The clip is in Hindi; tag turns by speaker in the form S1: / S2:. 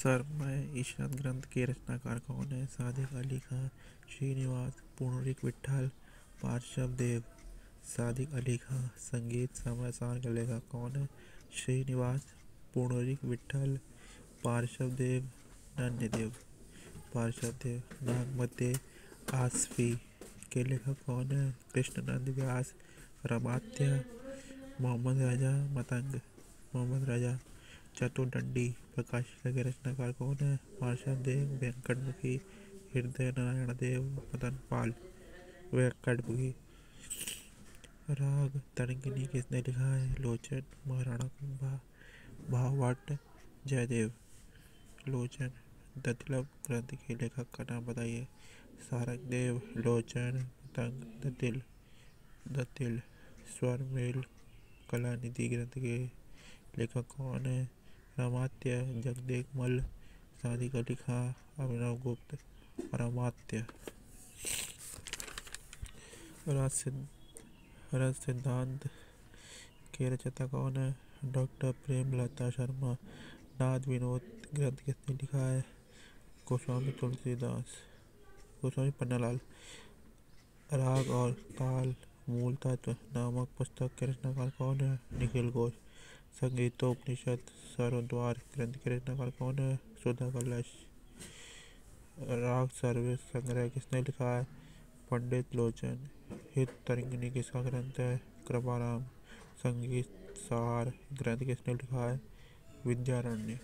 S1: सरमय ईशान ग्रंथ के रचनाकार कौन है? सादिक अली खान श्रीनिवास पुंडरीक विठल पार्शव देव। सादिक अली खान संगीत समय सार का लेखक कौन है? श्रीनिवास पुंडरीक विठल पार्शव देव नन्य देव। पार्शव देव, नागमते आसफी के लेखक कौन है? कृष्णनंद व्यास, रमात्या, मोहम्मद राजा, मतंग। मोहम्मद राजा चतुर्दंडी प्रकाश के रचनाकार कौन है? मार्शल देव वेंकटमुखी हृदय नारायण देव मदन पाल वेंकटमुखी राग तरंगिनी किसने लिखा है लोचन, महाराणा कुंभा, भावट, जयदेव। लोचन दतिलभ ग्रंथ के लेखक का नाम बताइए। सारंग देव लोचन तंग दतिल दतिल, स्वर मेल कला निधि ग्रंथ के लेखक कौन है? रामात्य जगदेव मल शादी का लिखा अभिनव गुप्त रामात्य रस सिद्धांत के रचयिता कौन है? डॉक्टर प्रेमलता शर्मा। नाद विनोद, ग्रंथ किसने लिखा है गोस्वामी तुलसीदास। गोस्वामी पन्नालाल, राग और ताल मूल तत्व नामक पुस्तक के रचनाकार कौन है? निखिल घोष। संगीतोपनिषद, सर्वद्वार, ग्रंथ के रचनाकार कौन है? सुधा कलश। राग सर्वे संग्रह किसने लिखा है? पंडित लोचन। हित तरंगिनी किसका ग्रंथ है? कृपाराम। संगीत सार ग्रंथ किसने लिखा है? विद्यारण्य।